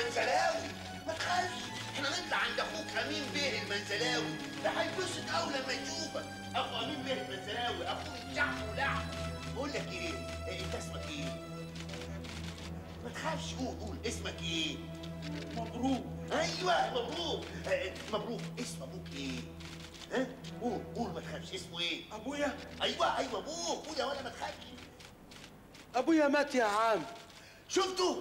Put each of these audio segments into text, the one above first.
المنزلاوي. ما تخافش إحنا نطلع عند أخوك أمين بيه المنزلاوي. ده هيتبسط قوي لما يشوفك. أخو أمين بيه المنزلاوي اخوه الشعب ولعب. بقول لك إيه إيه، أنت اسمك إيه؟ ما تخافش قول قول اسمك إيه؟ مبروك. أيوه مبروك. آه، مبروك. اسم أبوك إيه؟ ها؟ قول قول ما تخافش. اسمه إيه؟ أبويا. أيوه أيوه أبوك. قول يا ولا ما تخافش. أبويا مات يا عم. شفتوا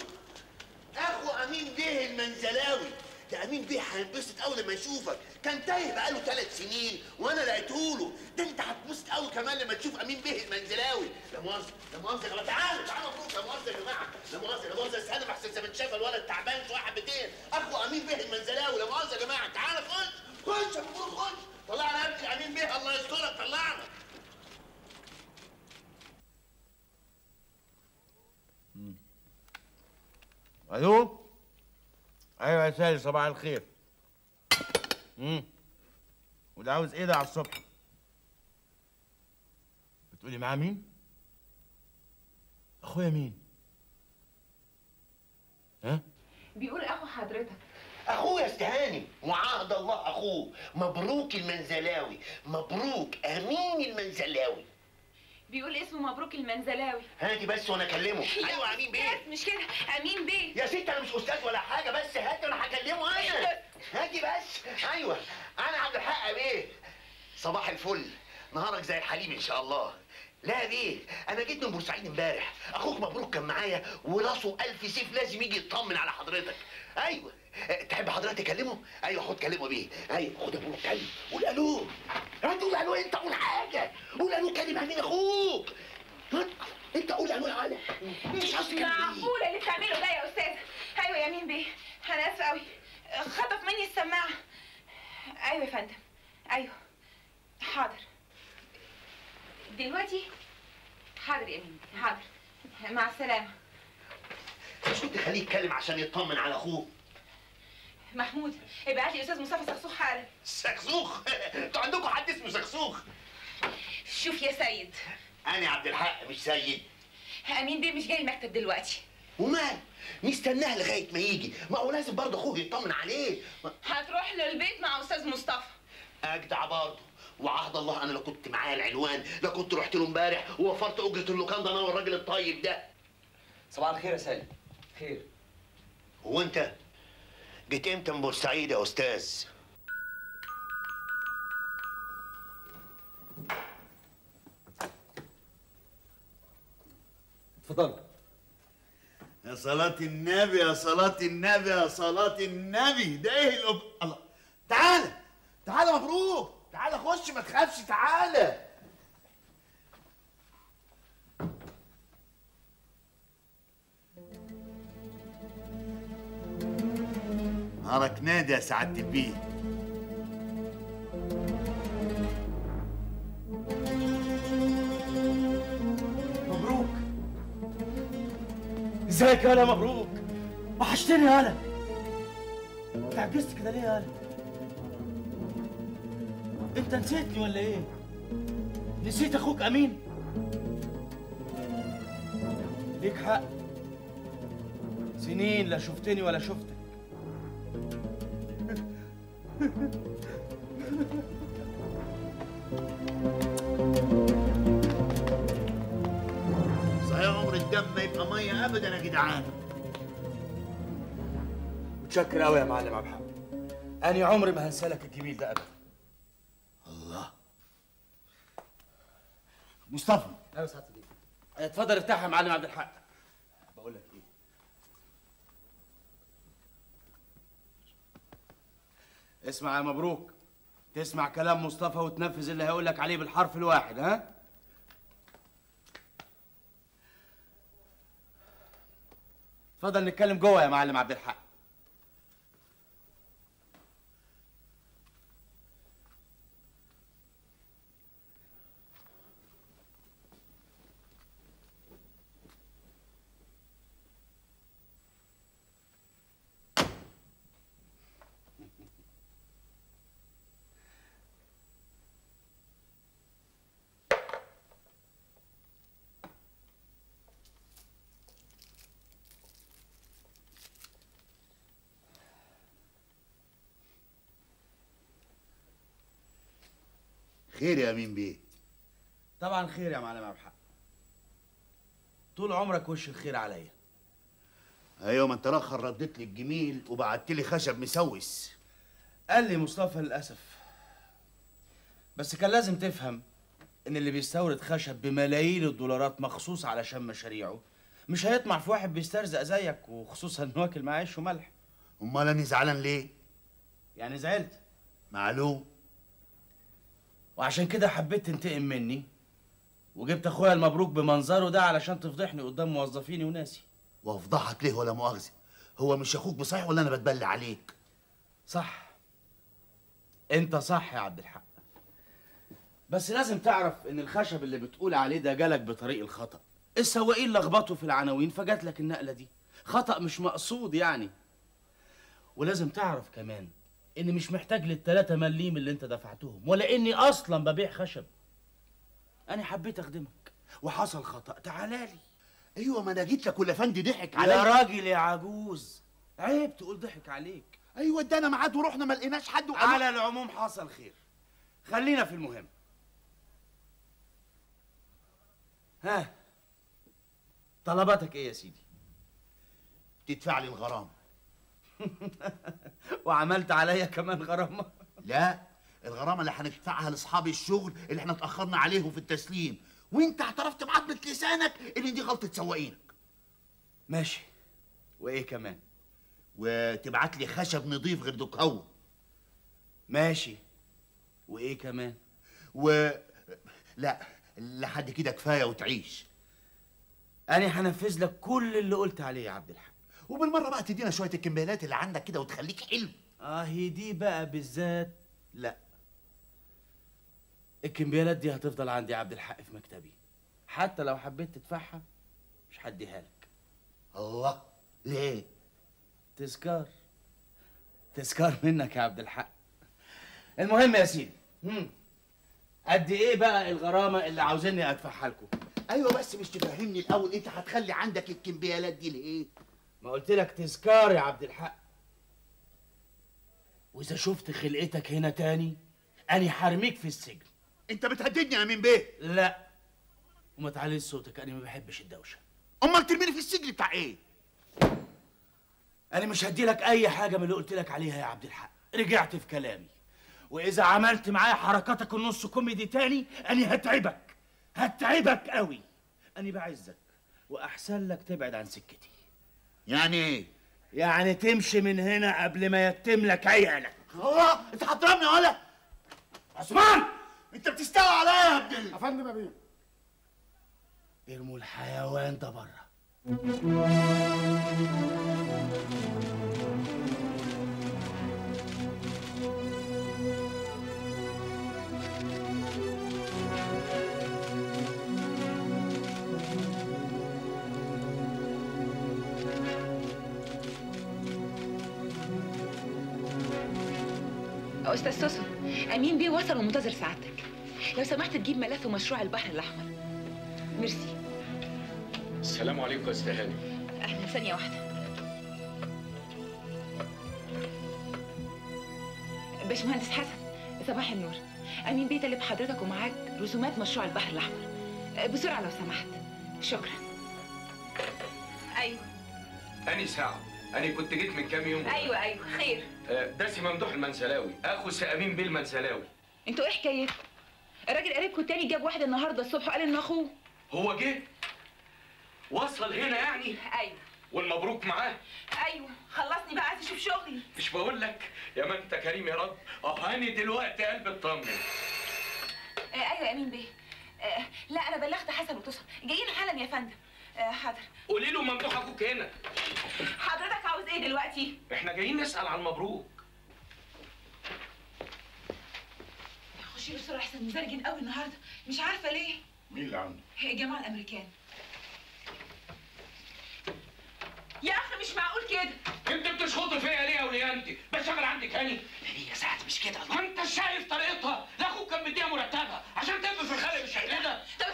اخو امين بيه المنزلاوي. ده أمين بيه هينبسط قوي لما يشوفك. كان تايه بقاله ثلاث سنين وأنا لقيته له. ده أنت هتبسط قوي كمان لما تشوف أمين بيه المنزلاوي. لا مؤاخذة لا مؤاخذة يا جماعة. تعالوا تعالوا مبروك لا مؤاخذة يا جماعة. لا مؤاخذة لا مؤاخذة. استنى احسن زي ما شاف الولد تعبان شوية حبتين. اخو امين بيه المنزلاوي. لا مؤاخذة يا جماعة. تعالى خش خش يا خش. طلعنا يا ابني أمين بيه. الله يسترك طلعنا. ألو؟ أيوه يا سالي صباح الخير. امم وده عاوز إيه ده على الصبح؟ بتقولي معاه مين؟ أخويا مين؟ ها؟ بيقول أخو حضرتك. أخويا استهاني. وعهد الله أخوه. مبروك المنزلاوي. مبروك. أمين المنزلاوي. بيقول اسمه مبروك المنزلاوي. هاتي بس وأنا اكلمه. أيوه أمين بيه. مش كده. أمين بيه. يا ست أنا مش أستاذ ولا حاجة بس هاتي أنا هكلمه أنا هاتي بس. أيوه. أنا عبد الحق بيه. صباح الفل. نهارك زي الحليب إن شاء الله. لا بيه. أنا جيت من بورسعيد إمبارح. أخوك مبروك كان معايا وراسه ألف سيف لازم يجي يطمن على حضرتك. أيوه. تحب حضرتك تكلمه؟ أيوه خد كلمه بيه. أيوه خد أبوك اتكلم. قول ألو. لا تقول ألو. أنت قول حاجة. قول ألو كلم مين أخوك؟ أنت قول ألو يا علي. مش عاوز تكلم بيه. معقولة اللي بتعمله ده يا أستاذ؟ أيوه يا مين بيه؟ أنا آسفة قوي خطف مني السماعة. أيوه يا فندم. أيوه. حاضر. دلوقتي حاضر يا مين حاضر. مع السلامة. مش كنت خليه يتكلم عشان يطمن على اخوه محمود. ابعت لي أستاذ مصطفى سخسوخ حالا. سخسوخ؟ أنتوا عندكم حد اسمه سخسوخ؟ شوف يا سيد. أنا عبد الحق مش سيد. أمين بيه مش جاي المكتب دلوقتي. ومال؟ نستناه لغاية ما يجي. ما هو لازم برضه أخوه يطمن عليه. ما- هتروح له البيت مع أستاذ مصطفى. أجدع برضه. وعهد الله أنا لو كنت معايا العنوان لو كنت رحت له امبارح ووفرت أجرة اللوكان ده أنا والراجل الطيب ده. صباح الخير يا سالم خير. هو أنت؟ جيت إمتى من بورسعيد يا أستاذ؟ اتفضل يا صلاة النبي يا صلاة النبي يا صلاة النبي. ده إيه الأب... الله. تعالى تعالى مبروك تعالى خش ما تخافش تعالى. نهارك نادي يا سعادة البيه. مبروك. ازيك يا هلا مبروك؟ وحشتني يا هلا انت عجزت كده ليه يا هلا أنت نسيتني ولا إيه؟ نسيت أخوك أمين. ليك حق. سنين لا شفتني ولا شفتك. صحيح عمر الدم ما يبقى مية ابدا يا جدعان. متشكر قوي يا معلم عبد الحق. اني عمري ما هنسالك الجميل ده ابدا. الله. مصطفى. أيوه سعاده الدين اتفضل افتح يا معلم عبد الحق بقول لك إيه اسمع يا مبروك. تسمع كلام مصطفى وتنفذ اللي هيقول لك عليه بالحرف الواحد ها؟ اتفضل نتكلم جوه يا معلم عبد الحق. خير يا امين بيه؟ طبعا خير يا معلم عبد الحق. طول عمرك وش الخير عليا؟ أيوه ما أنت راخر رديت لي الجميل وبعت لي خشب مسوس. قال لي مصطفى للأسف. بس كان لازم تفهم إن اللي بيستورد خشب بملايين الدولارات مخصوص علشان مشاريعه مش هيطمع في واحد بيسترزق زيك وخصوصا إنه واكل معاه عيش وملح. أمال أنا زعلان ليه؟ يعني زعلت. معلوم. وعشان كده حبيت تنتقم مني. وجبت أخويا المبروك بمنظره ده علشان تفضحني قدام موظفيني وناسي. وأفضحك ليه ولا مؤاخذة؟ هو مش أخوك بصحيح ولا أنا بتبلى عليك؟ صح. أنت صح يا عبد الحق. بس لازم تعرف إن الخشب اللي بتقول عليه ده جالك بطريق الخطأ. السواقين لخبطوا في العناوين فجات لك النقلة دي. خطأ مش مقصود يعني. ولازم تعرف كمان إني مش محتاج للتلاتة مليم اللي أنت دفعتهم ولا إني أصلا ببيع خشب. أنا حبيت أخدمك وحصل خطأ. تعالى لي. أيوه ما أنا جيت لك والافندي ضحك. يا عليا راجل يا عجوز. عيب تقول ضحك عليك. أيوه ادانا ميعاد ورحنا ما لقيناش حد وقال على العموم حصل خير. خلينا في المهم. ها طلباتك إيه يا سيدي؟ تدفع لي الغرامه وعملت عليا كمان غرامة. لا الغرامة اللي هندفعها لأصحاب الشغل اللي إحنا اتأخرنا عليهم في التسليم. وإنت اعترفت بعضمة لسانك إن دي غلطة سواقينك. ماشي. وإيه كمان؟ وتبعت لي خشب نضيف غير دوك هو ماشي. وإيه كمان؟ و لا لحد كده كفاية وتعيش. أنا هنفذ لك كل اللي قلت عليه يا عبد الحق وبالمرة بقى تدينا شوية الكمبيالات اللي عندك كده وتخليك حلو. آه دي بقى بالذات. لا. الكمبيالات دي هتفضل عندي يا عبد الحق في مكتبي. حتى لو حبيت تدفعها مش هديها لك. الله. ليه؟ تذكار. تذكار منك يا عبد الحق. المهم يا سيدي. قد إيه بقى الغرامة اللي عاوزيني أدفعها لكم؟ أيوه بس مش تفهمني الأول. أنت هتخلي عندك الكمبيالات دي ليه ما قلت لك تذكار يا عبد الحق. وإذا شفت خلقتك هنا تاني اني حرميك في السجن. أنت بتهددني يا أمين بيه؟ لا. وما تعليش صوتك أنا ما بحبش الدوشة. أمال ترميني في السجن بتاع إيه؟ أنا مش هدي لك أي حاجة من اللي قلت لك عليها يا عبد الحق. رجعت في كلامي. وإذا عملت معايا حركاتك النص كوميدي تاني أنا هتعبك. هتعبك قوي أنا بعزك. وأحسن لك تبعد عن سكتي. يعني إيه؟ يعني تمشي من هنا قبل ما يتم لك عيالك الله انت هتضربني ولا؟ عثمان! انت بتستوى عليا يا ابني أفندم يا بيه. ارموا الحيوان ده بره. أستاذ. سوسو أمين بيه وصل ومنتظر سعادتك. لو سمحت تجيب ملف مشروع البحر الأحمر. ميرسي. السلام عليكم يا أستاذ هاني. أهلا. ثانية واحدة. باشمهندس حسن صباح النور. أمين بيه طلب حضرتك ومعاك رسومات مشروع البحر الأحمر. بسرعة لو سمحت. شكرا. أيوه. أني ساعة. أنا كنت جيت من كام يوم. أيوه أيوه خير. آه، ده سي ممدوح المنسلاوي. أخو سي أمين بيه المنسلاوي أنتوا إيه حكايتكم الراجل قريبكم التاني جاب واحد النهارده الصبح وقال انه أخوه. هو جه؟ وصل هنا يعني؟ أيوه. والمبروك معاه. أيوه خلصني بقى عايز أشوف شغلي. مش بقول لك. يا ما أنت كريم يا رب. أه هاني دلوقتي قلبي اطمن آه أيوه يا أمين بيه. آه لا أنا بلغت حسن وتصل جايين حالا يا فندم. حاضر. قولي له ممدوح أخوك هنا. حضرتك عاوز إيه دلوقتي؟ إحنا جايين نسأل على المبروك خشي له بسرعة أحسن مزرجن قوي النهارده. مش عارفة ليه. مين اللي عنده؟ الجماعة الأمريكان. يا أخي مش معقول كده. أنت بتشخطي فيا ليه يا وليانتي؟ بشتغل عندك هاني هي ساعات مش كده ما أنت شايف طريقتها. لا أخوك كان مديها مرتبها عشان تلبس في الخلق بالشكل ده. طب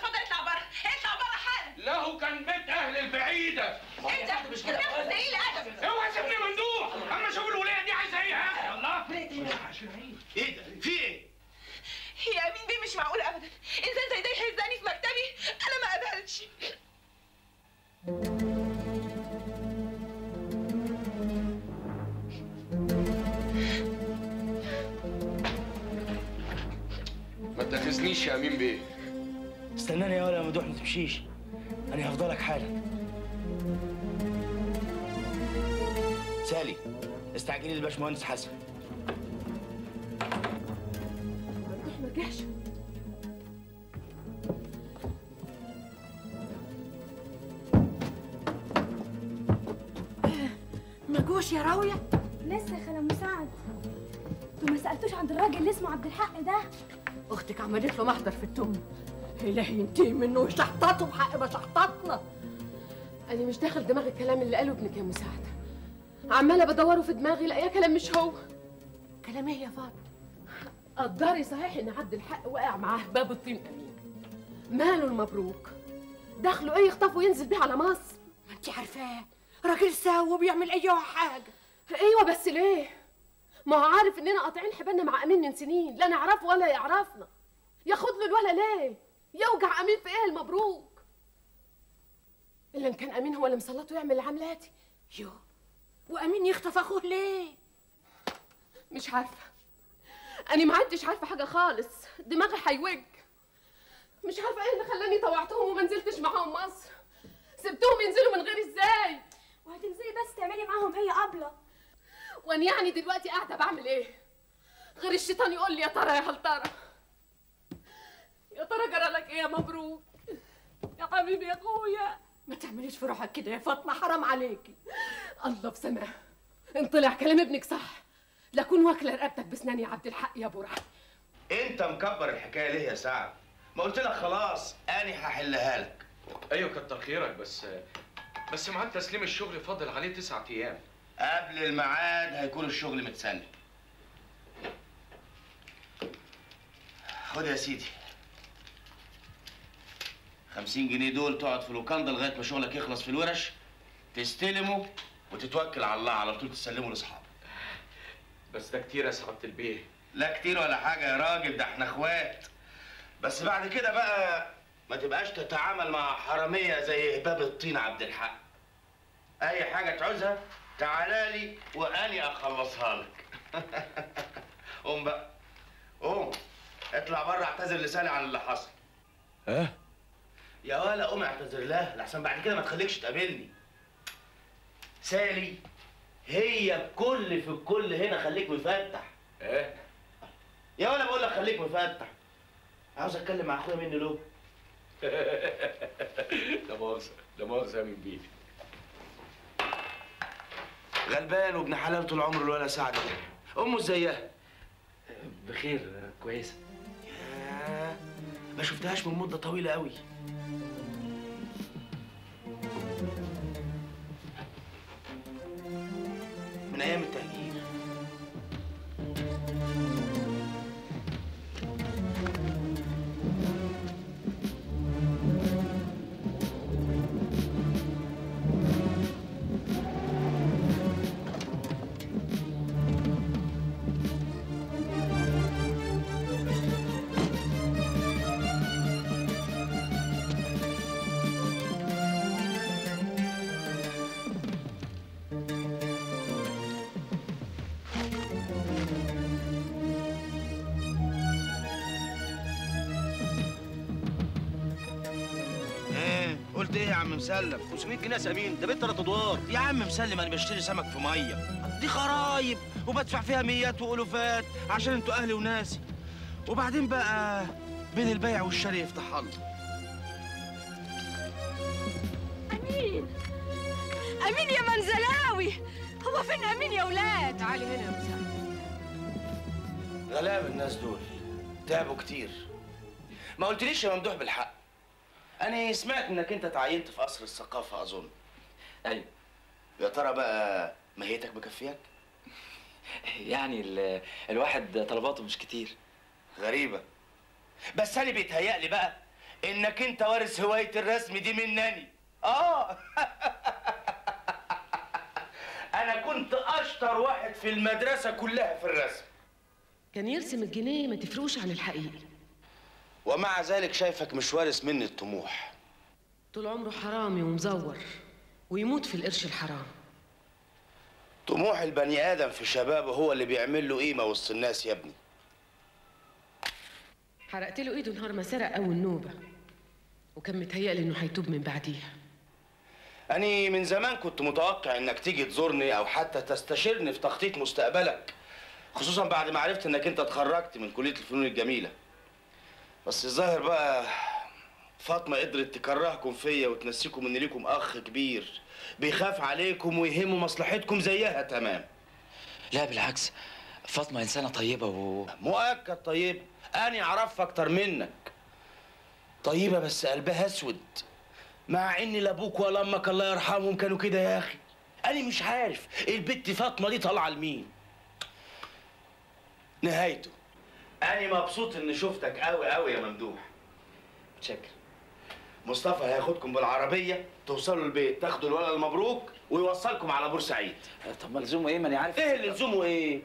للباشمهندس حسن. ما رجعش ما جوش يا راوية. لسه يا خالة مساعد. أنتوا ما سألتوش عند الراجل اللي اسمه عبد الحق ده؟ أختك عملت له محضر في التم الهي ينتهي منه وشحطته بحق ما شحطتنا أنا مش داخل دماغي الكلام اللي قاله ابنك يا مساعدة. عمالة بدوره في دماغي لاقيه كلام مش هو. كلام إيه يا فاطمة. قدري صحيح إن عبد الحق وقع معاه باب الطين أمين. ماله المبروك؟ دخله إيه يخطف وينزل بيه على مصر؟ ما انت عارفاه راجل ساوي وبيعمل أي حاجة. أيوه بس ليه؟ ما هو عارف إننا قاطعين حبالنا مع أمين من سنين لا نعرفه ولا يعرفنا. ياخد له الولا ليه؟ يوجع أمين في إيه المبروك؟ إلا إن كان أمين هو اللي مسلطه يعمل العملاتي يو وامين يخطف اخوه ليه؟ مش عارفة. أنا ما عدتش عارفة حاجة خالص. دماغي هيوج مش عارفة إيه اللي خلاني طوعتهم وما نزلتش معاهم مصر. سبتهم ينزلوا من غير إزاي؟ وهتنزلي بس تعملي معاهم هي قبلة وأنا يعني دلوقتي قاعدة بعمل إيه؟ غير الشيطان يقول لي يا ترى يا هل ترى؟ يا ترى جرى لك إيه يا مبروك؟ يا حبيبي يا أخويا. ما تعمليش في روحك كده يا فاطمة حرام عليكي. الله في سماه إن طلع كلام ابنك صح. لاكون واكلة رقبتك بسناني يا عبد الحق يا ابو رحمه أنت مكبر الحكاية ليه يا سعد؟ ما قلت لك خلاص اني هحلها لك. أيوه كتر خيرك بس بس ميعاد تسليم الشغل فاضل عليه تسعة أيام. قبل الميعاد هيكون الشغل متسلم. خد يا سيدي. خمسين جنيه دول تقعد في الوكاندا لغاية ما شغلك يخلص في الورش تستلمه وتتوكل على الله على طول تسلمه لأصحابك. بس ده كتير يا سعاده البيه. لا كتير ولا حاجة يا راجل ده إحنا اخوات. بس بعد كده بقى ما تبقاش تتعامل مع حرامية زي هباب الطين عبد الحق. أي حاجة تعوزها تعالى لي وأني أخلصها لك. قوم بقى قوم اطلع بره اعتذر لسالي عن اللي حصل. آه يا ولا قوم اعتذر لها لحسن بعد كده ما تخليكش تقابلني. سالي هي الكل في الكل هنا خليك مفتح. إيه؟ يا ولا بقول لك خليك مفتح. عاوز اتكلم مع اخويا مني له لا مؤاخذة لا مؤاخذة يا امين بيه غلبان وابن حلال طول عمره الولا سعد ده. أمه إزيها؟ بخير كويسة. ما شفتهاش من مدة طويلة قوي. من أيام التهجير عم مسلم. 500 جنيه يا سمين ده بيت تلات أدوار. يا عم مسلم أنا بشتري سمك في مية. دي خرايب. وبدفع فيها ميات وألوفات عشان أنتوا أهلي وناسي. وبعدين بقى بين البيع والشراء يفتح الله. أمين. أمين يا منزلاوي. هو فين أمين يا ولاد تعالي هنا يا مساعد غلاب الناس دول. تعبوا كتير. ما قلتليش يا ممدوح بالحق. أنا سمعت إنك أنت تعينت في قصر الثقافة أظن. أيوه. يا ترى بقى ماهيتك مكفياك يعني ال... الواحد طلباته مش كتير. غريبة. بس أنا بيتهيألي بقى إنك أنت وارث هواية الرسم دي منني. آه. أنا كنت أشطر واحد في المدرسة كلها في الرسم. كان يرسم الجنيه ما تفرقوش عن الحقيقي. ومع ذلك شايفك مش وارث مني الطموح. طول عمره حرامي ومزور ويموت في القرش الحرام. طموح البني آدم في شبابه هو اللي بيعمل له قيمة وسط الناس يا ابني. حرقت له ايده نهار ما سرق اول نوبه وكان متهيألي إنه هيتوب من بعديها. أنا من زمان كنت متوقع إنك تيجي تزورني أو حتى تستشيرني في تخطيط مستقبلك خصوصا بعد ما عرفت إنك أنت اتخرجت من كلية الفنون الجميلة. بس الظاهر بقى فاطمة قدرت تكرهكم فيا وتنسيكم إن ليكم أخ كبير. بيخاف عليكم ويهمه مصلحتكم زيها تمام. لا بالعكس. فاطمة إنسانة طيبة و مؤكد طيب. أنا أعرفها أكتر منك. طيبة بس قلبها أسود. مع إن لا أبوك ولا أمك الله يرحمهم كانوا كده يا أخي. أنا مش عارف البت فاطمة دي طالعة لمين. نهايته. أنا مبسوط إني شفتك. أوي أوي يا ممدوح. متشكر مصطفى هياخدكم بالعربية توصلوا البيت تاخدوا الولد المبروك ويوصلكم على بورسعيد. طب ما لزومه إيه؟ ما أنا عارف. إيه اللي لزومه إيه؟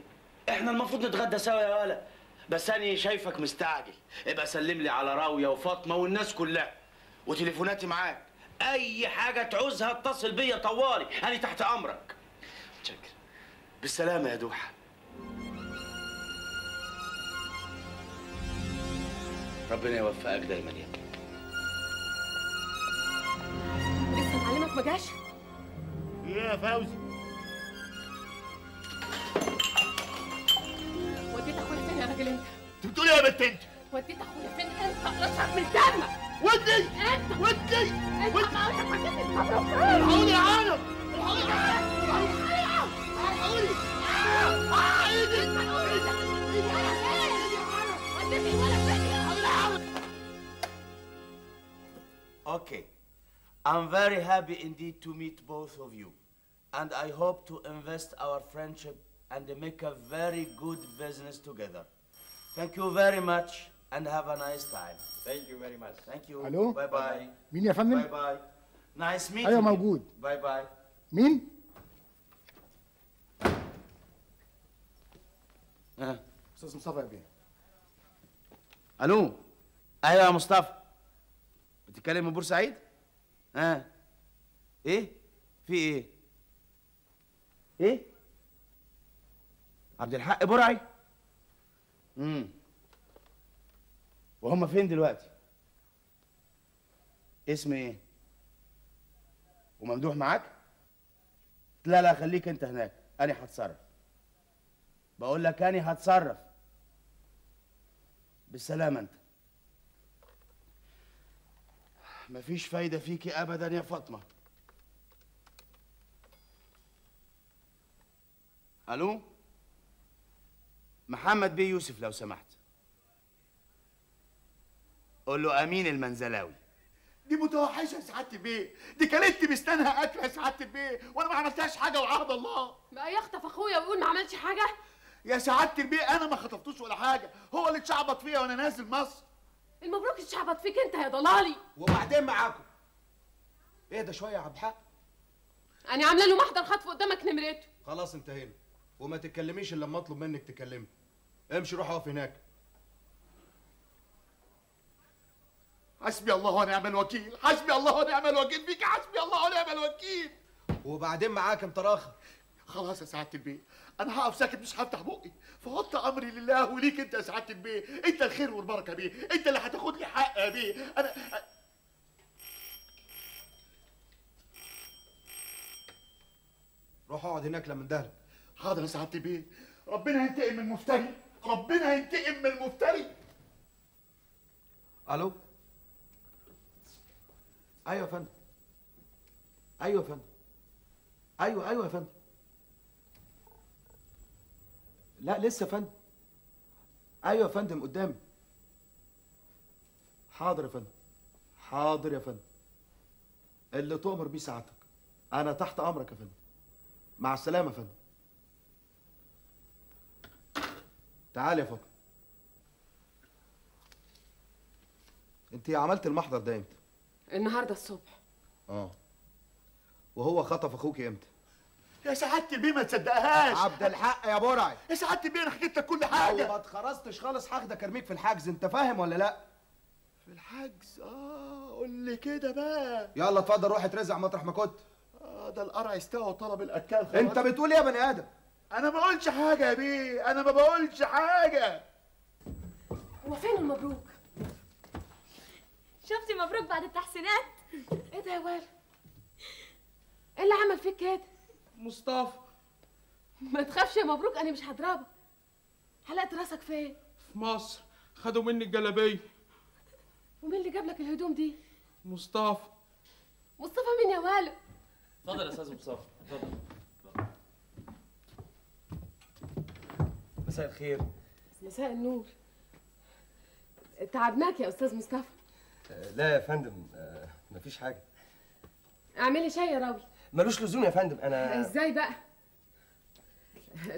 إحنا المفروض نتغدى سوا يا ولا بس أنا شايفك مستعجل. ابقى سلم لي على راوية وفاطمة والناس كلها. وتليفوناتي معاك. أي حاجة تعوزها اتصل بيا طوالي. أنا تحت أمرك. متشكر بالسلامة يا دوحة. ربنا يوفقك دايما يا ابني لسه معلمك ما جاش؟ إيه يا فوزي؟ وديت أخويا فين يا راجل أنت؟ أنت بتقول إيه يا بنت أنت؟ وديت أخويا فين؟ أنت اشرب من دمك. ودي! أنت ودي! انت ودي! ما قلت وديت الخبر الحقوني يا عالم! الحقوني يا عالم. الحقوني! Okay. I'm very happy indeed to meet both of you. And I hope to invest our friendship and make a very good business together. Thank you very much and have a nice time. Thank you very much. Thank you. ألو؟ Bye bye. مين يا فندم؟ Bye bye. Nice meeting أيوة you. موجود. Bye bye. مين؟ ها. استاذ مصطفى يا بيه الو ايوه يا مصطفى بتتكلم من بورسعيد؟ ها؟ إيه؟ في إيه؟ إيه؟ عبد الحق برعي؟ امم وهم فين دلوقتي؟ اسم إيه؟ وممدوح معاك؟ لا لا خليك أنت هناك. أنا هتصرف. بقول لك أنا هتصرف. بالسلامة أنت. مفيش فايدة فيكي أبدا يا فاطمة. ألو؟ محمد بيه يوسف لو سمحت. قول له أمين المنزلاوي. دي متوحشة يا سعادة البيه. دي كلتني مستنها اكل يا سعادة البيه. وأنا ما عملتهاش حاجة وعهد الله. بقى يخطف اخويا ويقول ما عملش حاجة؟ يا سعادة البيه أنا ما خطفتوش ولا حاجة. هو اللي اتشعبط فيا وأنا نازل مصر. المبروك اتشعبط فيك انت يا ضلالي. وبعدين معاكم. اهدى شوية يا عبد الحق؟ أنا عاملة له محضر خطف قدامك نمرته. خلاص انتهينا. وما تتكلميش إلا لما أطلب منك تكلمي امشي روح اقف هناك. حسبي الله ونعم الوكيل. حسبي الله ونعم الوكيل. فيك حسبي الله ونعم الوكيل. وبعدين معاك انت راخر خلاص يا سعادة البيه أنا هقف ساكت مش هفتح بقي. فحط أمري لله وليك أنت يا سعاده البيه أنت الخير والبركة بيه. أنت اللي هتاخد لي حق يا بيه. أنا روح اقعد هناك لما اندهلك. حاضر يا سعاده البيه ربنا ينتقم من المفتري. ربنا ينتقم من المفتري. ألو؟ أيوه يا فندم. أيوه يا فندم. أيوه أيوه يا فندم. لا لسه يا فندم. أيوه يا فندم قدامي. حاضر يا فندم. حاضر يا فندم. اللي تؤمر بيه سعادتك أنا تحت أمرك يا فندم. مع السلامة يا فندم. تعال يا فاطمه أنت عملت المحضر ده إمتى؟ النهارده الصبح. آه. وهو خطف أخوك إمتى؟ يا سعاده البيه ما تصدقهاش. عبد الحق يا برعي يا سعاده البيه أنا حكيت لك كل لو حاجة. ما اتخرجتش خالص هاخدك أرميك في الحجز أنت فاهم ولا لأ؟ في الحجز؟ آه قول لي كده بقى. يلا اتفضل روح اترزع مطرح ما كنت. آه ده القرع استوى وطلب الأكل خلاص. أنت بتقول إيه يا بني آدم؟ أنا ما بقولش حاجة يا بيه أنا ما بقولش حاجة. هو فين المبروك؟ شفتي مبروك بعد التحسينات؟ إيه ده يا ولد إيه اللي عمل فيك كده؟ مصطفى. ما تخافش يا مبروك أنا مش هضربك. حلقت راسك فين؟ في مصر. خدوا مني الجلابية. ومين اللي جاب لك الهدوم دي؟ مصطفى. مصطفى مين يا ولد اتفضل يا أستاذ مصطفى. اتفضل. مساء الخير. مساء النور. تعبناك يا أستاذ مصطفى. لا يا فندم آه، مفيش حاجة. اعملي شاي يا راوي. ملوش لزوم يا فندم. أنا إزاي بقى؟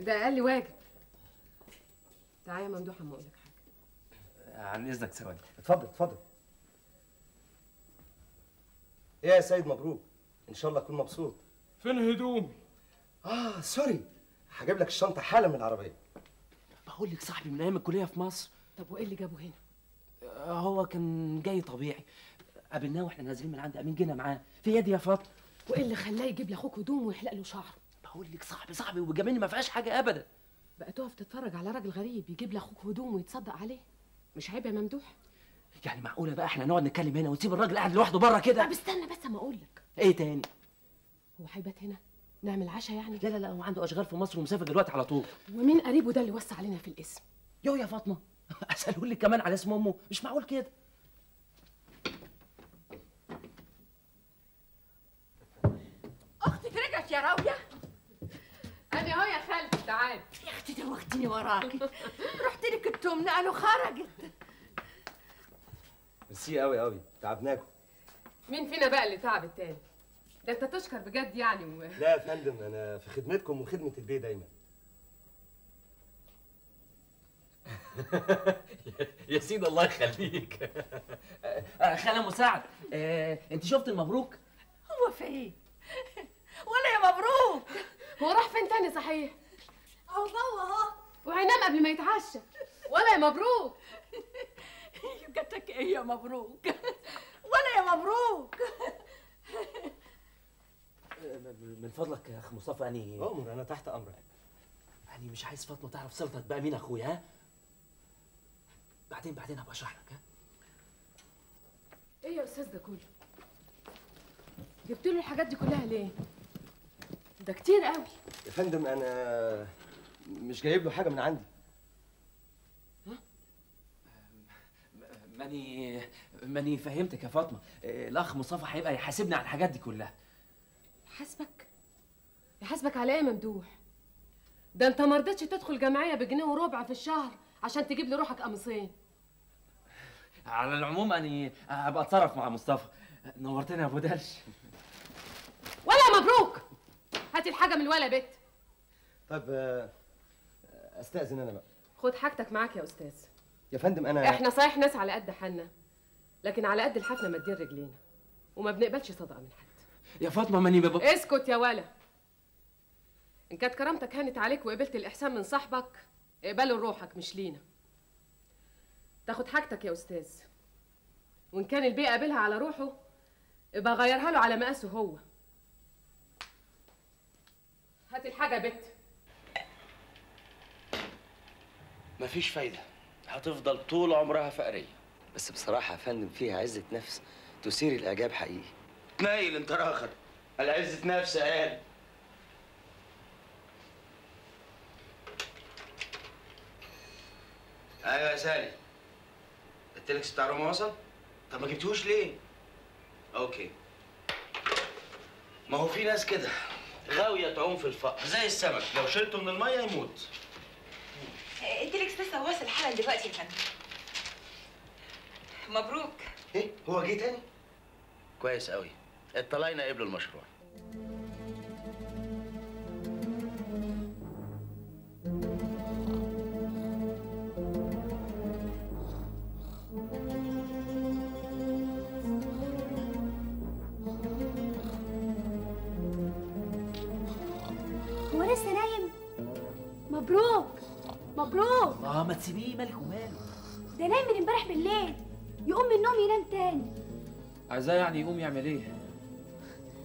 ده أقل واجب. تعالى يا ممدوح أما أقول لك حاجة. عن إذنك ثواني. اتفضل اتفضل. إيه يا سيد مبروك؟ إن شاء الله تكون مبسوط. فين هدومي آه سوري. هجيب لك الشنطة حالا من العربية. بقول لك صاحبي من أيام الكلية في مصر. طب وإيه اللي جابه هنا؟ آه، هو كان جاي طبيعي. قابلناه وإحنا نازلين من عند أمين جينا معاه. في يدي يا فاطمة. وايه اللي خلاه يجيب لاخوك هدوم ويحلق له شعره بقول لك صاحبي صاحبي وجميل ما فيهاش حاجة ابدا. بقى تقف تتفرج على راجل غريب يجيب لاخوك هدوم ويتصدق عليه؟ مش عيب يا ممدوح؟ يعني معقولة بقى إحنا نقعد نتكلم هنا ونسيب الراجل قاعد لوحده بره كده؟ طب استنى بس اما أقول لك. إيه تاني؟ هو هيبات هنا؟ نعمل عشاء يعني؟ لا لا لا هو عنده أشغال في مصر ومسافر دلوقتي على طول. ومين قريبه ده اللي وسع علينا في الاسم؟ يو يا فاطمة. اساله لك كمان على اسم أمه. مش معقول كده أختك رجعت يا راوية. أنا اهو يا خالتي تعالي يا أختي دوختيني وراكي. رحت لك التمن قالوا خرجت. ميرسي قوي قوي تعبناكم مين فينا بقى اللي تعب التاني؟ ده أنت تشكر بجد يعني و... لا يا فندم أنا في خدمتكم وخدمة البيه دايما. يا سيدي الله يخليك. آه، خالة مساعد. آه، أنت شفت المبروك؟ هو فين؟ ولا يا مبروك. هو راح فين تاني صحيح؟ أهو جوه أهو. وهينام قبل ما يتعشى. ولا يا مبروك. جاتك إيه يا مبروك؟ ولا يا مبروك. من فضلك يا أخ مصطفى أني عمر أنا تحت أمرك. أني مش عايز فاطمة تعرف صلتك بقى مين اخويا ها؟ بعدين بعدين هبقى أشرح لك ها؟ إيه يا أستاذ ده كله جبت له الحاجات دي كلها ليه؟ ده كتير قوي. يا فندم أنا مش جايب له حاجة من عندي. ماني ماني فهمتك يا فاطمة. الأخ مصطفى هيبقى يحاسبني على الحاجات دي كلها. يحاسبك؟ يحاسبك على إيه يا ممدوح؟ ده أنت ما رضيتش تدخل جمعية بجنيه وربع في الشهر عشان تجيب لي روحك قميصين. على العموم أني هبقى أتصرف مع مصطفى. نورتني يا أبو دلش. ولا مبروك! هاتي الحاجة من الولا بيت. طب آه، أستأذن أنا بقى. خد حاجتك معاك يا أستاذ. يا فندم أنا إحنا صحيح ناس على قد حالنا لكن على قد الحفنه مادين رجلينا وما بنقبلش صدقه من حد. يا فاطمة ماني ببقى اسكت يا ولا. إن كانت كرامتك هانت عليك وقبلت الإحسان من صاحبك اقبله لروحك مش لينا. تاخد حاجتك يا أستاذ. وإن كان البيه قابلها على روحه يبقى غيرها له على مقاسه هو. هات الحاجة يا بت. مفيش فايدة. هتفضل طول عمرها فقرية. بس بصراحة يا فندم فيها عزة نفس تثير الإعجاب حقيقي. تنيل انت راخر العزة نفس قال أيوه يا سالي. التلكس بتاع روما وصل؟ طب ما جبتوش ليه؟ أوكي. ما هو في ناس كده. غاوية تعوم في الفقر زي السمك لو شلته من المية يموت. التليكس لسه واصل حالا دلوقتي يا فندم. مبروك. إيه؟ هو جه تاني؟ كويس قوي اطلعنا قبل المشروع. مبروك. آه ما تسيبيه مالك وماله. ده نايم من امبارح بالليل. يقوم من النوم ينام تاني. عايزاه يعني يقوم يعمل إيه؟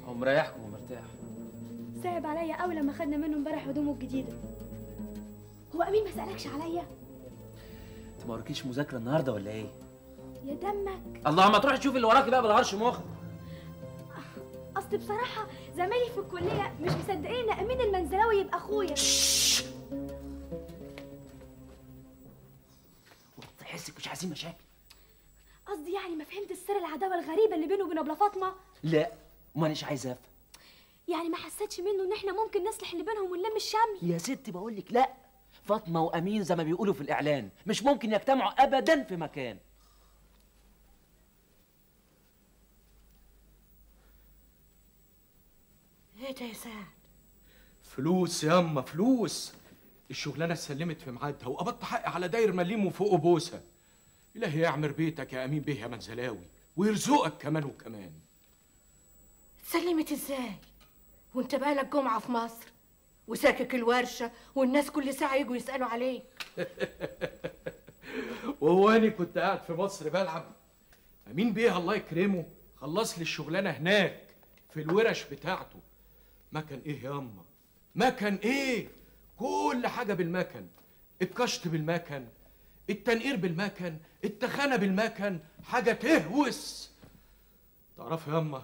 هو مريحكم ومرتاح. صعب عليا قوي لما خدنا منه امبارح هدومه الجديدة. هو أمين ما سألكش عليا؟ أنت ما وراكيش مذاكرة النهارده ولا إيه؟ يا دمك. الله ما تروح تشوف اللي وراكي بقى بالغرش مخ. أصل بصراحة زمايلي في الكلية مش مصدقين إن أمين المنزلاوي يبقى أخويا. تحسك مش عايزين مشاكل. قصدي يعني ما فهمت السر العداوة الغريبة اللي بينه وبين أبلة فاطمة؟ لا مانيش عايز أفهم. يعني ما حسيتش منه إن إحنا ممكن نصلح اللي بينهم ونلم الشمل؟ يا ستي بقول لك لا. فاطمة وأمين زي ما بيقولوا في الإعلان مش ممكن يجتمعوا ابدا في مكان. إيه ده يا سعد؟ فلوس ياما فلوس. الشغلانة اتسلمت في ميعادها وقبضت حقي على داير مليم وفوقه بوسة. الهي يعمر بيتك يا أمين بيه يا منزلاوي ويرزقك كمان وكمان. سلمت إزاي؟ وانت بقالك جمعة في مصر؟ وساكك الورشة والناس كل ساعة يجوا يسألوا عليك. وهو أنا كنت قاعد في مصر بلعب. أمين بيه الله يكرمه خلص لي الشغلانة هناك في الورش بتاعته. مكن إيه ياما؟ مكن إيه؟ كل حاجة بالمكن الكشط بالمكن التنقير بالمكن التخانة بالمكن حاجة تهوس. تعرف ياما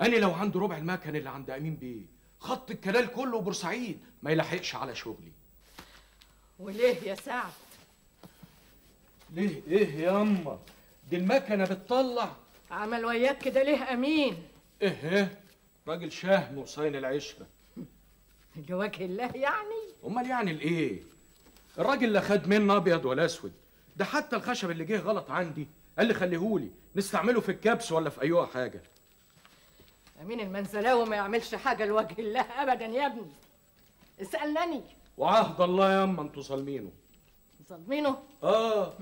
أنا لو عنده ربع المكن اللي عند أمين بيه خط الكلال كله بورسعيد ما يلحقش على شغلي. وليه يا سعد؟ ليه؟ إيه ياما دي المكنة بتطلع. عمل وياك كده ليه أمين؟ إيه؟ راجل شهم وصاين العشرة. لوجه الله يعني. أمال يعني الإيه؟ الراجل لا خد منه أبيض ولا أسود. ده حتى الخشب اللي جه غلط عندي. قال لي خليهولي. نستعمله في الكبس ولا في أي حاجة. أمين المنزلاوي ما يعملش حاجة لوجه الله ابدا يا ابني. اسألني. وعهد الله ياما أنتوا ظالمينه. ظالمينه؟ آه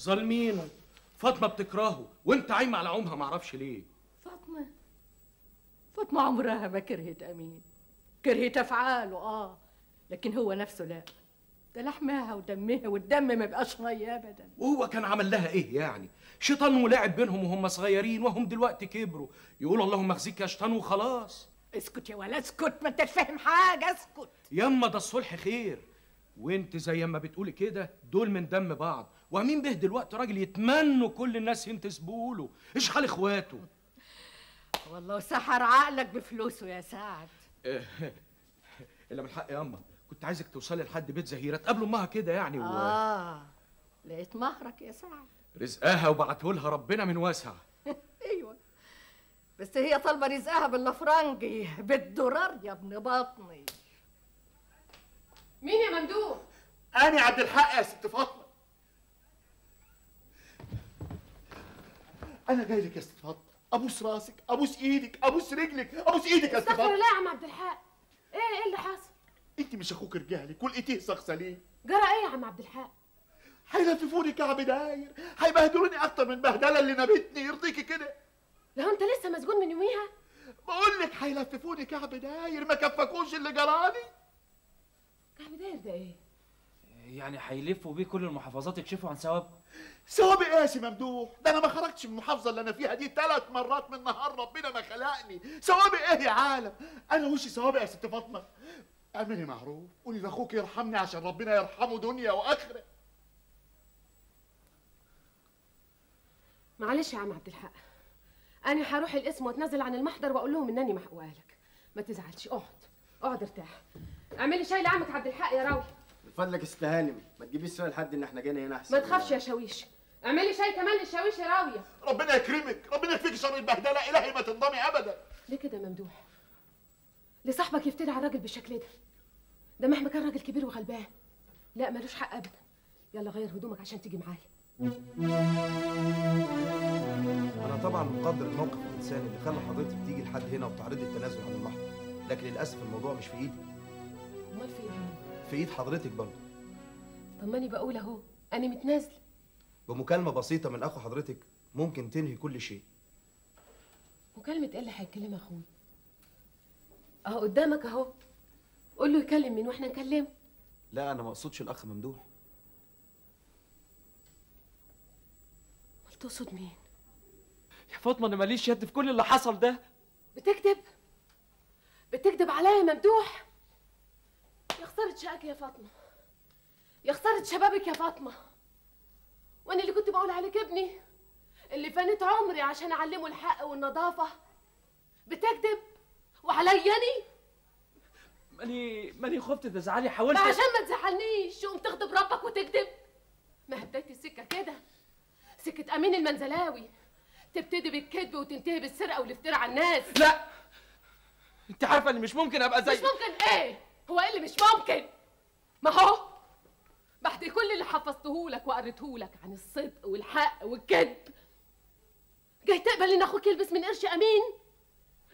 ظالمينه. فاطمة بتكرهه. وأنت عايمة على عمها معرفش ليه. فاطمة. فاطمة عمرها ما كرهت أمين. كرهت أفعاله آه. لكن هو نفسه لا. ده لحمها ودمها والدم ما بقاش مية أبدا. وهو كان عمل لها إيه يعني؟ شيطان ولعب بينهم وهم صغيرين وهم دلوقتي كبروا. يقولوا اللهم اخزيك يا شيطان وخلاص. اسكت يا ولا اسكت. ما انتش فاهم حاجة اسكت. ياما ده الصلح خير. وانت زي ما بتقولي كده دول من دم بعض. وأمين به دلوقتي راجل يتمنوا كل الناس ينتسبوا له إيش حال إخواته؟ والله سحر عقلك بفلوسه يا سعد. الا من حق ياما كنت عايزك توصلي لحد بيت زهيرة. تقابلوا أمها كده يعني و... آه لقيت مهرك يا سعد. رزقها وبعته لها ربنا من واسع. أيوه. بس هي طالبة رزقها بالافرنجي بالدولار يا ابن بطني. مين يا ممدوح أنا عبد الحق يا ست فاطمة. أنا جاي لك يا ست فاطمة. أبوس راسك أبوس إيدك أبوس رجلك أبوس إيدك يا ست استغفر الله يا عم عبد الحق. إيه إيه اللي حصل أنت مش أخوك رجالك ولقيتيه شخصه ليه؟ جرى إيه يا عم عبد الحق؟ هيلففوني كعب داير هيبهدلوني أكتر من البهدله اللي نبتني يرضيكي كده. لو أنت لسه مسجون من يوميها؟ بقول لك هيلففوني كعب داير ما كفكوش اللي جرالي كعب داير ده إيه؟ يعني هيلفوا بيه كل المحافظات يكشفوا عن ثوابكم ثوابي إيه يا ممدوح؟ ده أنا ما خرجتش من المحافظة اللي أنا فيها دي ثلاث مرات من نهار ربنا ما خلقني. ثوابي إيه يا عالم؟ أنا وشي ثوابي يا ست فاطمة؟ اعملي معروف قولي لأخوك يرحمني عشان ربنا يرحمه دنيا وآخرة. معلش يا عم عبد الحق. أنا هروح القسم واتنازل عن المحضر وأقول لهم إنني محقوقة لك. ما تزعلش اقعد. اقعد ارتاح. اعملي شاي لعمك عبد الحق يا راوي. فضلك يا ست هانم ما تجيبيش سؤال لحد إن إحنا جينا هنا أحسن. ما تخافش يا شاويش. اعملي شاي كمان للشاويش يا راوية. ربنا يكرمك ربنا يكفيك شر البهدلة إلهي ما تنضمي ابدا. ليه كده يا ممدوح؟ لصاحبك يفتري على الراجل بالشكل ده. ده مهما كان راجل كبير وغلبان. لا ملوش حق ابدا. يلا غير هدومك عشان تيجي معايا. أنا طبعا مقدر الموقف الإنساني اللي خلى حضرتك تيجي لحد هنا وتعرضي التنازل عن المحضر لكن للأسف الموضوع مش في إيدي. أمال في إيه في إيد حضرتك برضه. طب ماني بقول أهو أنا متنازله بمكالمة بسيطة من أخو حضرتك ممكن تنهي كل شيء. مكالمة إيه اللي هيتكلم أخوي؟ أهو قدامك أهو. قول له يكلم مين وإحنا نكلمه. لا أنا ما أقصدش الأخ ممدوح. أمال تقصد مين؟ يا فاطمة أنا ماليش يد في كل اللي حصل ده. بتكذب؟ بتكذب عليا يا ممدوح؟ يا خسارة شقك يا فاطمة. يا خسارة شبابك يا فاطمة. وأنا اللي كنت بقول عليك ابني اللي فانت عمري عشان أعلمه الحق والنظافة. بتكذب وعلياني ماني ماني خفت تزعلي حاولت ما عشان ما تزعلنيش تقوم تغضب ربك وتكذب. ما بداية السكة كده. سكة أمين المنزلاوي. تبتدي بالكذب وتنتهي بالسرقة والافتراء على الناس. لا! انت عارفة إني مش ممكن أبقى زي مش ممكن إيه؟ هو إيه اللي مش ممكن. ما هو بعد كل اللي حفظتهولك وقريتهولك عن الصدق والحق والكذب جاي تقبل إن أخوك يلبس من قرش أمين؟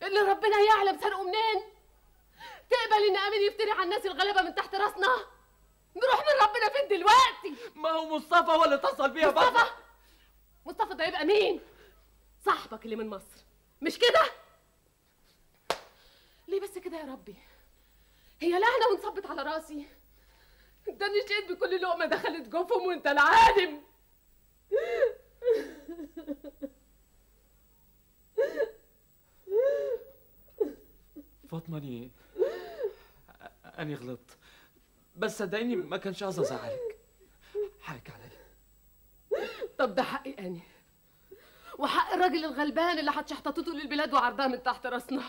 اللي ربنا يعلم سرقه منين؟ تقبل إن أمين يفتري على الناس الغلابة من تحت راسنا؟ نروح من ربنا فين دلوقتي؟ ما هو مصطفى اللي اتصل بيها بقى مصطفى! مصطفى ده يبقى مين؟ صاحبك اللي من مصر. مش كده؟ ليه بس كده يا ربي؟ هي لعنه وانصبت على رأسي. ده أنا شقيت بكل لقمة دخلت جوفهم وأنت العالم. فاطمة اني أني غلطت. بس صدقيني ما كانش قصدي ازعلك حقك عليا طب ده حقي أني. وحق الراجل الغلبان اللي هتشحططته للبلاد وعرضها من تحت راسنا.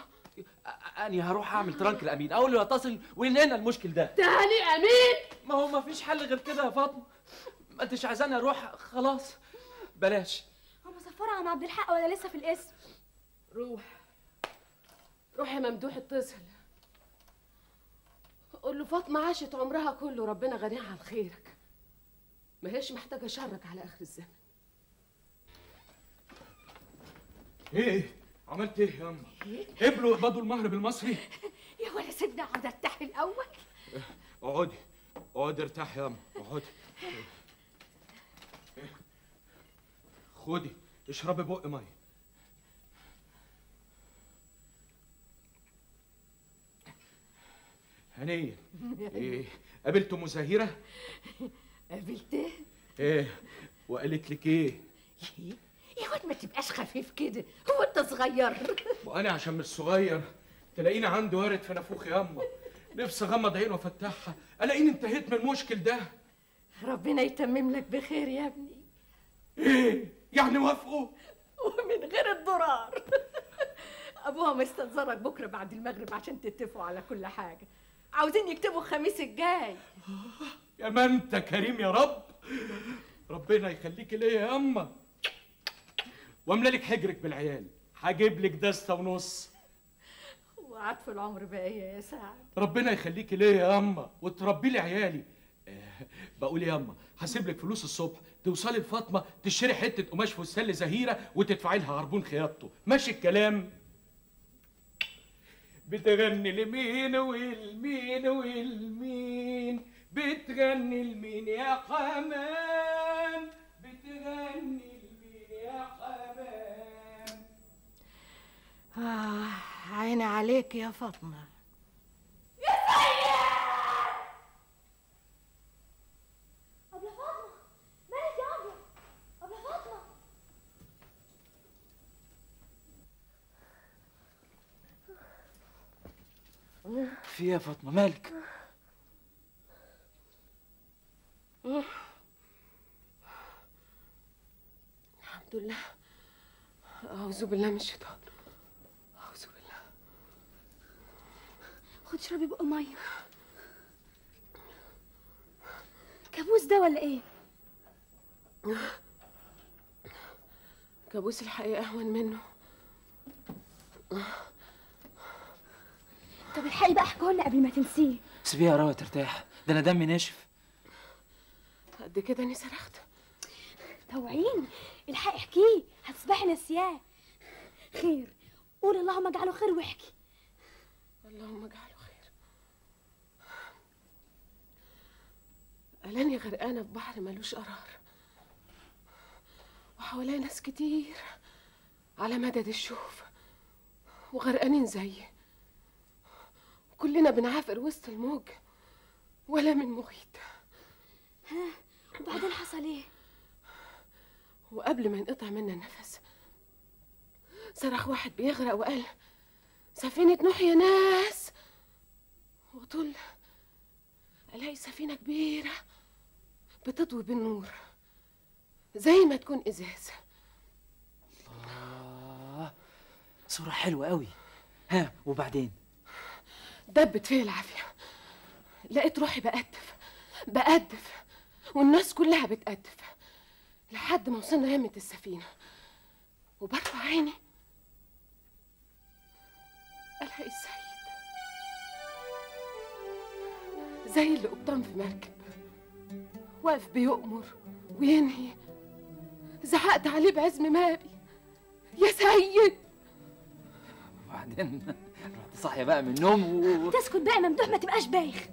اني هروح أعمل ترانك لأمين. أول ما اتصل وينقلنا المشكل ده؟ تاني أمين! ما هو ما فيش حل غير كده يا فاطمة. ما أنتش عايزاني أروح؟ خلاص. بلاش. هو مسافرة عم عبد الحق ولا لسه في القسم روح. روح يا ممدوح اتصل. قول له فاطمة عاشت عمرها كله ربنا غنيها عن خيرك. ما هيش محتاجة شرك على آخر الزمن. إيه؟ عملت إيه يا اما قبلوا اقبضوا المهر بالمصري. يا ولا سيبني اقعد ارتاح الأول. اقعدي اقعدي ارتاحي يا اما اقعدي. خدي اشربي بق ميه هنية إيه قابلت ام زهيره قابلته إيه وقالت لك إيه؟ يا واد ما تبقاش خفيف كده هو انت صغير. وأنا عشان مش صغير تلاقيني عندي وارد في نافوخي ياما. نفسي اغمض عين وافتحها ألاقيني انتهيت من المشكل ده. ربنا يتمم لك بخير يا ابني. إيه؟ يعني وافقوا ومن غير الضرار. أبوها مستنظرك بكرة بعد المغرب عشان تتفقوا على كل حاجة. عاوزين يكتبوا الخميس الجاي. يا ما أنت كريم يا رب. ربنا يخليك ليا يا أما. واملى لك حجرك بالعيال. هجيب لك دسته ونص. وعطف العمر بقيه يا سعد. ربنا يخليكي ليا يا أما وتربي لي عيالي. آه، بقول يا أما؟ هسيب لك فلوس الصبح توصلي لفاطمة تشتري حتة قماش فستان لزهيرة وتدفعي لها عربون خياطته. ماشي الكلام؟ بتغني لمين والمين والمين بتغني لمين يا حمام بتغني آه عيني عليك يا فاطمة. أبلة فاطمة! مالك يا أبلة؟ أبلة فاطمة! في إيه يا فاطمة مالك؟ الحمد لله. أعوذ بالله من الشيطان اعوذ بالله خد اشربي بق مية. كابوس ده ولا إيه؟ كابوس الحقيقة أهون منه. طب الحقي بقى احكوا قبل ما تنسيه. سيبيها يا راوي ترتاح. ده أنا دمي ناشف. قد كده اني صرخت توعين الحقي احكيه. هتصبحي نسياه. خير. قول اللهم اجعله خير واحكي. اللهم اجعله خير قالاني غرقانة في بحر ملوش قرار. وحواليا ناس كتير على مدد الشوف وغرقانين زيي. كلنا بنعافر وسط الموج ولا من مغيط ها وبعدين حصل إيه؟ وقبل ما ينقطع منا النفس صرخ واحد بيغرق وقال سفينة نوح يا ناس! وطل ألاقي سفينة كبيرة بتضوي بالنور. زي ما تكون إزاز. آه صورة حلوة قوي. ها وبعدين؟ دبت فيا العافية. لقيت روحي بقدف. بقدف. والناس كلها بتقدف. لحد ما وصلنا يمة السفينة. وبرفع عيني. ألاقي السيد زي اللي قبطان في مركب. واقف بيؤمر وينهي. زعقت عليه بعزم مابي يا سيد! وبعدين رحت صاحية بقى من النوم و... تسكت بقى ممدوح ما تبقاش بايخ.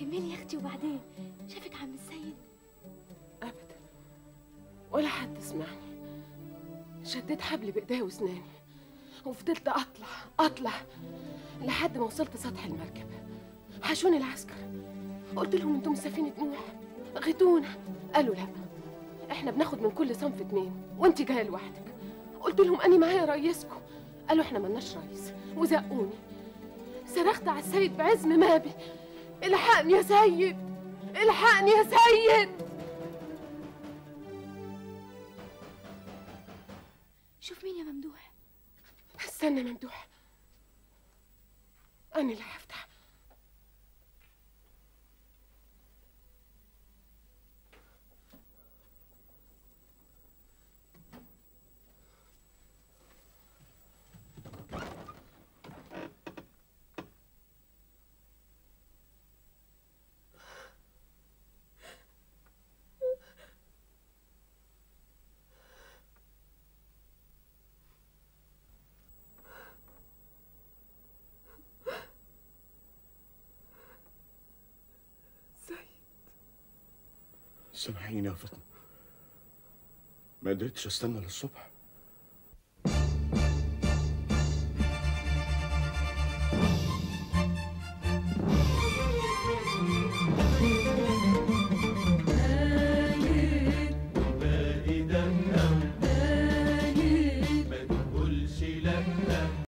كملي يا أختي وبعدين. شافك عم السيد؟ ولا حد سمعني. شديت حبل بايديا وأسناني. وفضلت أطلع أطلع لحد ما وصلت سطح المركب. حشوني العسكر. قلت لهم أنتم سفينة نوح غيتونا قالوا لا. إحنا بناخد من كل صنف اتنين وانت جاية لوحدك. قلت لهم أني معايا رئيسكم. قالوا إحنا ملناش رئيس. وزقوني. صرخت على السيد بعزم مابي. إلحقني يا سيد. إلحقني يا سيد. شوف مين يا ممدوح. استنى ممدوح. أنا اللي هفتح سامحيني يا فاطمة ما قدرتش أستنى للصبح.